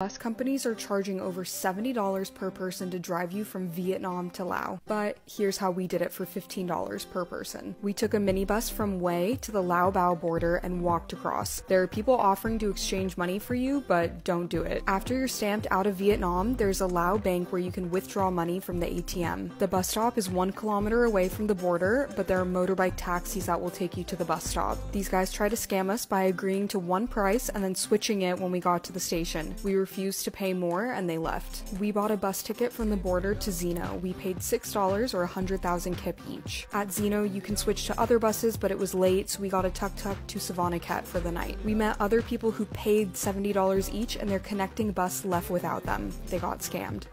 Bus companies are charging over $70 per person to drive you from Vietnam to Laos. But here's how we did it for $15 per person. We took a minibus from Hue to the Lao Bao border and walked across. There are people offering to exchange money for you, but don't do it. After you're stamped out of Vietnam, there's a Lao bank where you can withdraw money from the ATM. The bus stop is one kilometer away from the border, but there are motorbike taxis that will take you to the bus stop. These guys try to scam us by agreeing to one price and then switching it when we got to the station. We were refused to pay more and they left. We bought a bus ticket from the border to Xeno. We paid $6 or 100,000 kip each. At Xeno, you can switch to other buses, but it was late, so we got a tuk-tuk to Savannakhet for the night. We met other people who paid $70 each and their connecting bus left without them. They got scammed.